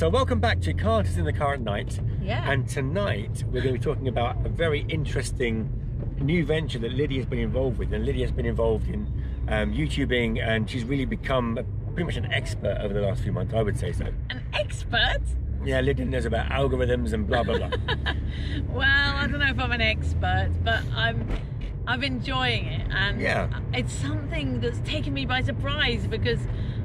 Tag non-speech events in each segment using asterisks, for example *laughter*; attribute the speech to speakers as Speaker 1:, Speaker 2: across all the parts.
Speaker 1: So welcome back to Carter's in the Car at Night.
Speaker 2: Yeah.
Speaker 1: And tonight we're going to be talking about a very interesting new venture that Lydia's been involved with. And Lydia's been involved in um, YouTubing and she's really become pretty much an expert over the last few months, I would say so.
Speaker 2: An expert?
Speaker 1: Yeah, Lydia knows about algorithms and blah, blah, blah. *laughs*
Speaker 2: Well, I don't know if I'm an expert, but I'm I'm enjoying it and
Speaker 1: Yeah.
Speaker 2: it's something that's taken me by surprise because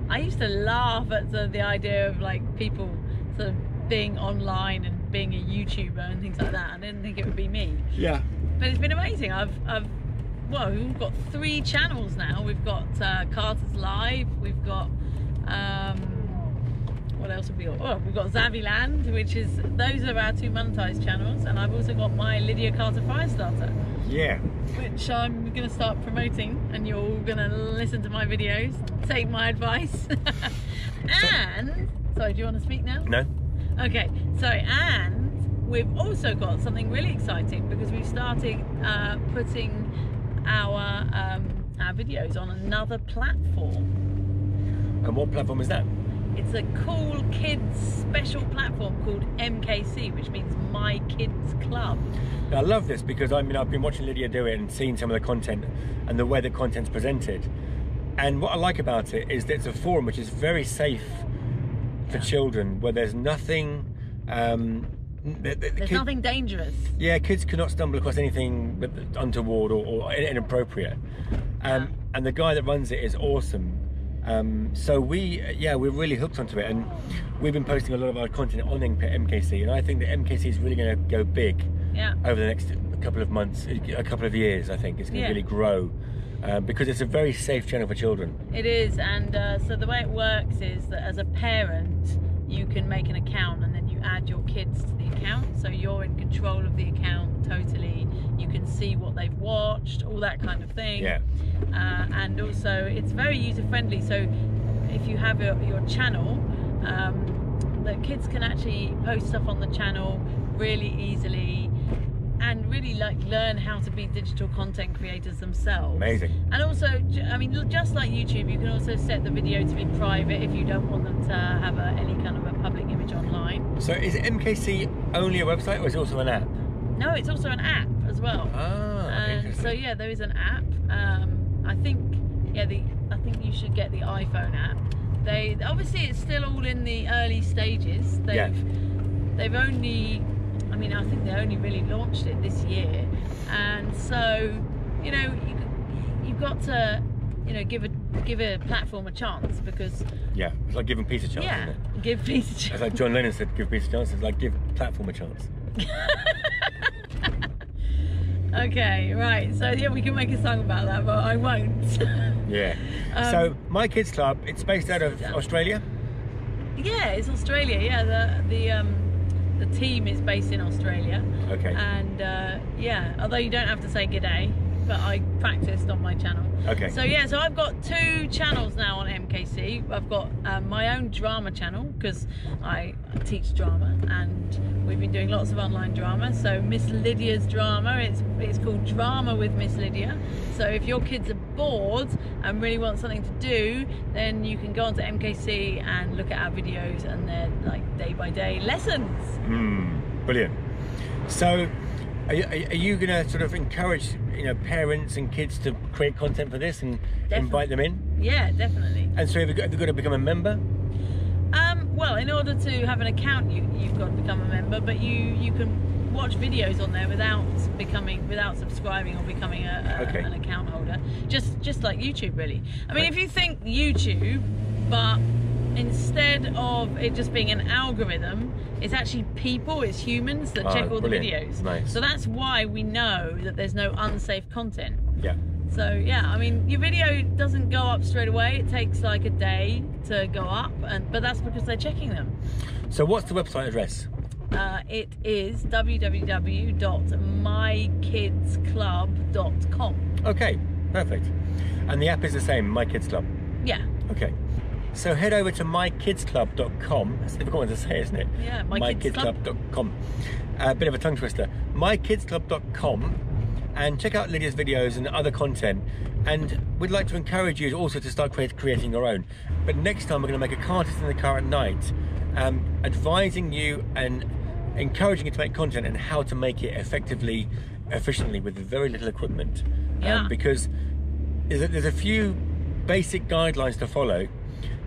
Speaker 2: I used to laugh at the, the idea of like people sort of being online and being a YouTuber and things like that. I didn't think it would be me.
Speaker 1: yeah.
Speaker 2: But it's been amazing. I've, I've, well, we've got three channels now. We've got uh, Carter's Live. We've got, um, what else have we got? Oh, we've got Zaviland, which is those are our two monetized channels, and I've also got my Lydia Carter Firestarter,
Speaker 1: Yeah.
Speaker 2: which I'm going to start promoting, and you're all going to listen to my videos, take my advice, *laughs* and sorry, do you want to speak now?
Speaker 1: No?
Speaker 2: Okay, so and we've also got something really exciting because we've started uh, putting our um, our videos on another platform.
Speaker 1: And what platform is that?
Speaker 2: It's a cool kids special platform called MKC, which means My Kids Club.
Speaker 1: Now, I love this because I mean I've been watching Lydia do it and seeing some of the content and the way the content's presented. And what I like about it is that it's a forum which is very safe for children, where there's nothing. Um, the, the- the
Speaker 2: There's
Speaker 1: kid-
Speaker 2: nothing dangerous.
Speaker 1: Yeah, kids cannot stumble across anything untoward or, or inappropriate. Um, And the guy that runs it is awesome. Um, so we, yeah, we're really hooked onto it, and we've been posting a lot of our content on MKC, and I think that MKC is really going to go big
Speaker 2: Yeah.
Speaker 1: over the next couple of months, a couple of years. I think it's going to
Speaker 2: Yeah.
Speaker 1: really grow uh, because it's a very safe channel for children.
Speaker 2: It is, and uh, so the way it works is that as a parent, you can make an account and then you add your kids to the account. So you're in control of the account totally. You can see what they've watched, all that kind of thing.
Speaker 1: Yeah.
Speaker 2: Uh, and also, it's very user friendly. So if you have your, your channel, um, the kids can actually post stuff on the channel really easily and really like learn how to be digital content creators themselves.
Speaker 1: Amazing.
Speaker 2: And also, I mean, just like YouTube, you can also set the video to be private if you don't want them to have a, any kind of a public image online.
Speaker 1: So is MKC only a website or is it also an app?
Speaker 2: No, it's also an app as well.
Speaker 1: Ah,
Speaker 2: and so yeah, there is an app. Um, I think yeah, the I think you should get the iPhone app. They obviously it's still all in the early stages. They've
Speaker 1: Yeah.
Speaker 2: they've only I mean I think they only really launched it this year, and so you know you, you've got to you know give a give a platform a chance because
Speaker 1: Yeah, it's like giving peace a chance,
Speaker 2: yeah give peace a
Speaker 1: It's
Speaker 2: chance.
Speaker 1: like John Lennon said, give peace a chance. It's like give platform a chance. *laughs*
Speaker 2: Okay, right. So yeah, we can make a song about that, but I won't. *laughs*
Speaker 1: Yeah.
Speaker 2: Um,
Speaker 1: so my kids club, it's based out of Australia.
Speaker 2: Yeah, it's Australia. Yeah, the the um the team is based in Australia.
Speaker 1: Okay.
Speaker 2: And uh, yeah, although you don't have to say g'day, but I practiced on my channel.
Speaker 1: Okay.
Speaker 2: So yeah, so I've got two channels now on MKC. I've got um, my own drama channel because I teach drama, and we've been doing lots of online drama. So Miss Lydia's drama, it's it's called Drama with Miss Lydia. So if your kids are bored and really want something to do, then you can go onto MKC and look at our videos, and they're like day by day lessons.
Speaker 1: Hmm. Brilliant. So, are you, are you going to sort of encourage you know parents and kids to create content for this and invite them in?
Speaker 2: Yeah, definitely.
Speaker 1: And so, have you, got, have you got to become a member?
Speaker 2: Um, well, in order to have an account, you, you've got to become a member, but you you can watch videos on there without becoming without subscribing or becoming a, a-
Speaker 1: Okay.
Speaker 2: an account holder. Just just like YouTube, really. I mean,
Speaker 1: Right.
Speaker 2: if you think YouTube, but instead of it just being an algorithm, it's actually people, it's humans that
Speaker 1: Oh,
Speaker 2: check all the videos.
Speaker 1: Nice.
Speaker 2: So that's why we know that there's no unsafe content.
Speaker 1: Yeah.
Speaker 2: So yeah, I mean, your video doesn't go up straight away. It takes like a day to go up, and but that's because they're checking them.
Speaker 1: So, what's the website address?
Speaker 2: Uh, it is www.mykidsclub.com.
Speaker 1: Okay, perfect. And the app is the same, My Kids Club.
Speaker 2: Yeah,
Speaker 1: Okay. So head over to mykidsclub.com. That's a difficult one to say, isn't it?
Speaker 2: Yeah, My
Speaker 1: mykidsclub.com. A bit of a tongue twister. mykidsclub.com and check out Lydia's videos and other content. And we'd like to encourage you also to start create, creating your own. But next time we're going to make a Carters in the car at night um, advising you and encouraging you to make content and how to make it effectively, efficiently with very little equipment. Um,
Speaker 2: Yeah.
Speaker 1: because there's a, there's a few basic guidelines to follow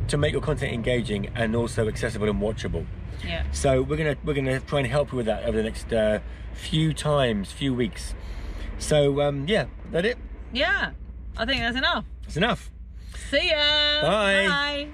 Speaker 1: to make your content engaging and also accessible and watchable.
Speaker 2: Yeah.
Speaker 1: So we're gonna we're gonna try and help you with that over the next uh, few times, few weeks. So um, yeah, that it.
Speaker 2: Yeah. I think that's enough.
Speaker 1: That's enough.
Speaker 2: See ya.
Speaker 1: Bye.
Speaker 2: Bye.